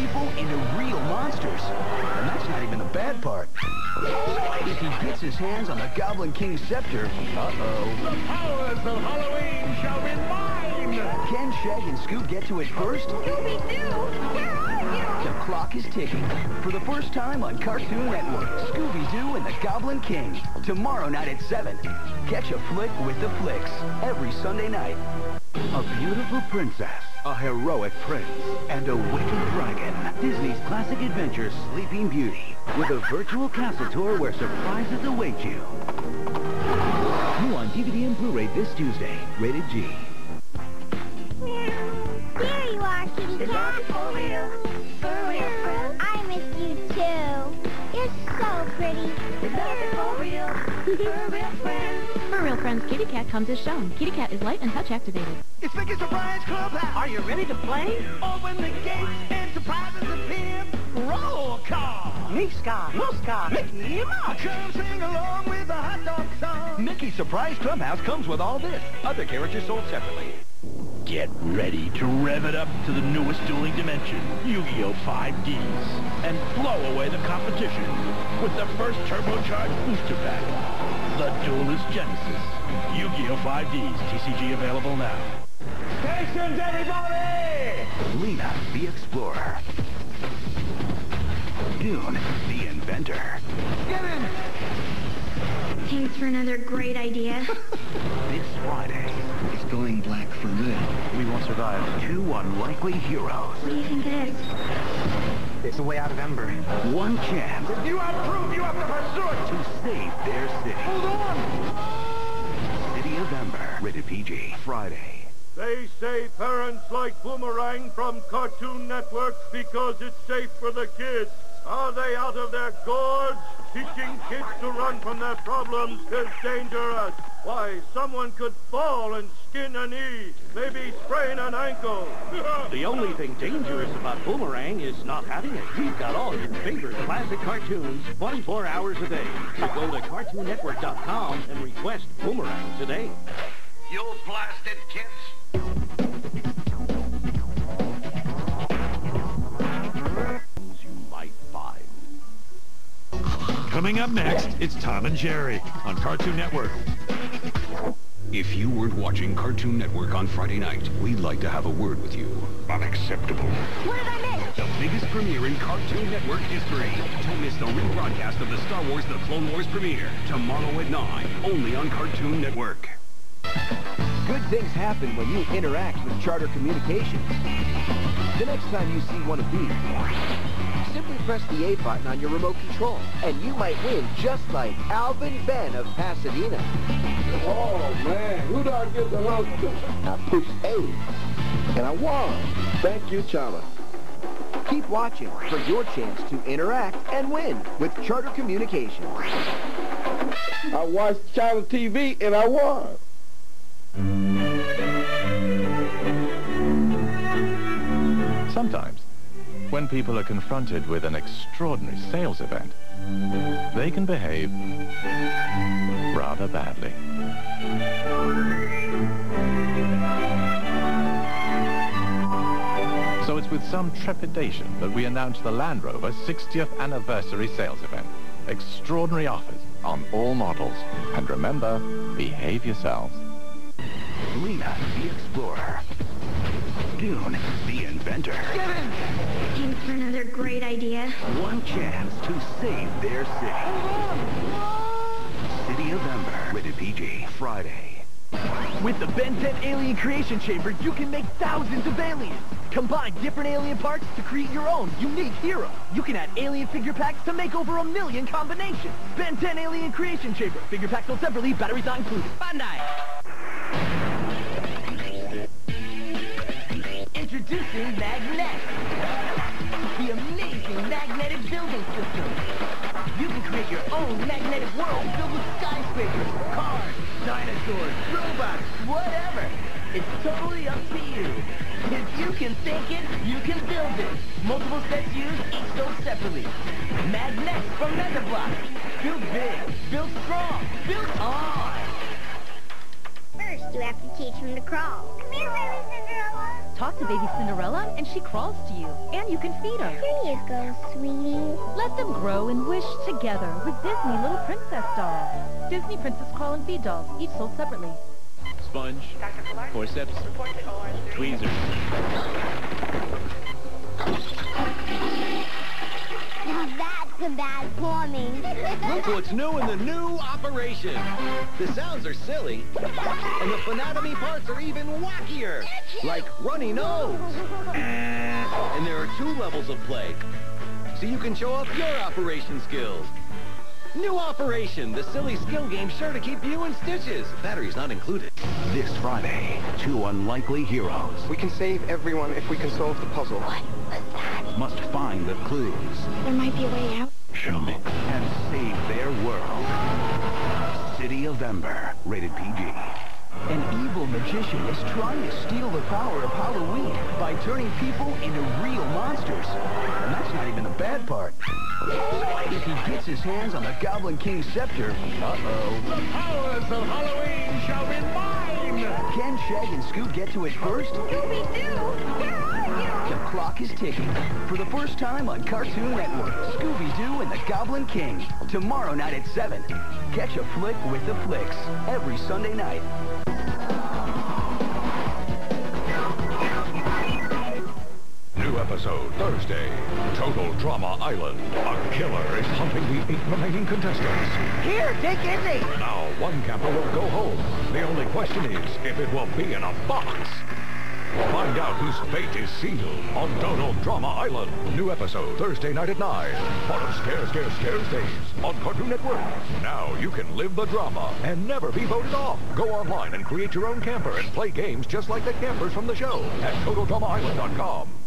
people into real monsters. And that's not even the bad part. If he gets his hands on the Goblin King's scepter, uh-oh. The powers of Halloween shall be mine! Can Shag and Scoob get to it first? Scooby-Doo, where are you? The clock is ticking. For the first time on Cartoon Network, Scooby-Doo and the Goblin King. Tomorrow night at 7. Catch a flick with the flicks. Every Sunday night. A beautiful princess, a heroic prince, and a wicked dragon. Disney's classic adventure, Sleeping Beauty. With a virtual castle tour where surprises await you. New on DVD and Blu-ray this Tuesday. Rated G. There you are, kitty cat. For real? For real, friend? I miss you too. You're so pretty. Is that for real? For real, friend? FurReal Friends Kitty Cat comes as shown. Kitty Cat is light and touch activated. It's Mickey Surprise Clubhouse! Are you ready to play? Open the gates and surprises appear. Roll call! Meeska, Mooska, Mickey Mouse! Come sing along with the hot dog song. Mickey Surprise Clubhouse comes with all this. Other characters sold separately. Get ready to rev it up to the newest dueling dimension, Yu-Gi-Oh! 5Ds, and blow away the competition with the first turbocharged booster pack, the Duelist Genesis. Yu-Gi-Oh! 5Ds, TCG available now. Stations, everybody! Lina, the explorer. Doon, the inventor. Get in! Thanks for another great idea. This Friday, It's going black for good. we won't survive two unlikely heroes. What do you think it is? It's the way out of Ember. One chance You have you have to pursue it! to save their city. Hold on! City of Ember, rated PG. Friday. They say parents like Boomerang from Cartoon Network because it's safe for the kids. Are they out of their gourds? Teaching kids to run from their problems is dangerous. Why, someone could fall and skin a knee, maybe sprain an ankle. The only thing dangerous about Boomerang is not having it. We've got all your favorite classic cartoons 24 hours a day. So go to CartoonNetwork.com and request Boomerang today. You blasted kids! Coming up next, it's Tom and Jerry on Cartoon Network. If you weren't watching Cartoon Network on Friday night, we'd like to have a word with you. Unacceptable. What did I miss? The biggest premiere in Cartoon Network history. Don't miss the rebroadcast of the Star Wars The Clone Wars premiere. Tomorrow at 9, only on Cartoon Network. Good things happen when you interact with Charter Communications. The next time you see one of these, simply press the A button on your remote control, and you might win just like Alvin Ben of Pasadena. Oh, man, who do I give the vote to? I pushed A, and I won. Thank you, Chama. Keep watching for your chance to interact and win with Charter Communications. I watched China TV and I won. Sometimes, when people are confronted with an extraordinary sales event, they can behave rather badly. So it's with some trepidation that we announce the Land Rover 60th anniversary sales event. Extraordinary offers on all models. And remember, behave yourselves. Lina, the explorer. Doon, the inventor. Thanks for another great idea. One chance to save their city. City of Ember, rated PG. Friday. With the Ben 10 Alien Creation Chamber, you can make thousands of aliens. Combine different alien parts to create your own unique hero. You can add alien figure packs to make over a million combinations. Ben 10 Alien Creation Chamber. Figure packs sold separately, batteries not included. Bandai. Introducing Magnetix. The amazing magnetic building system. You can create your own magnetic world filled with skyscrapers, cars, dinosaurs, robots, whatever. It's totally up to you. If you can think it, you can build it. Multiple sets used, each sold separately. Magnetix from Mega Bloks. Build big, build strong, build on. First, you have to teach him to crawl. Come here, baby Cinderella. Talk to baby Cinderella, and she crawls to you. And you can feed her. Here you go, sweetie. Let them grow and wish together with Disney Little Princess Dolls. Disney Princess Crawl and Feed Dolls, each sold separately. Sponge, forceps, tweezers. Now that's a bad plumbing. Look what's new in the new operation. The sounds are silly, and the funatomy parts are even wackier, like runny nose. And there are two levels of play, so you can show off your operation skills. New Operation, the silly skill game sure to keep you in stitches. Batteries not included. This Friday, two unlikely heroes We can save everyone if we can solve the puzzle. What was that? must find the clues There might be a way out. Show me. and save their world. City of Ember, rated PG. An evil magician is trying to steal the power of Halloween by turning people into real monsters. And that's not even the bad part. If he gets his hands on the Goblin King's scepter, uh-oh. The powers of Halloween shall be mine! Can Shag and Scoob get to it first? Scooby-Doo, where are you? The clock is ticking. For the first time on Cartoon Network, Scooby-Doo and the Goblin King. Tomorrow night at 7. Catch a flick with the flicks. Every Sunday night. New episode Thursday. Total Drama Island. A killer is hunting the eight remaining contestants. Here, take Izzy! Now one camper will go home. The only question is if it will be in a box. Find out whose fate is sealed on Total Drama Island. New episode Thursday night at 9. Part of Scare, Scare, Scare Days on Cartoon Network. Now you can live the drama and never be voted off. Go online and create your own camper and play games just like the campers from the show at TotalDramaIsland.com.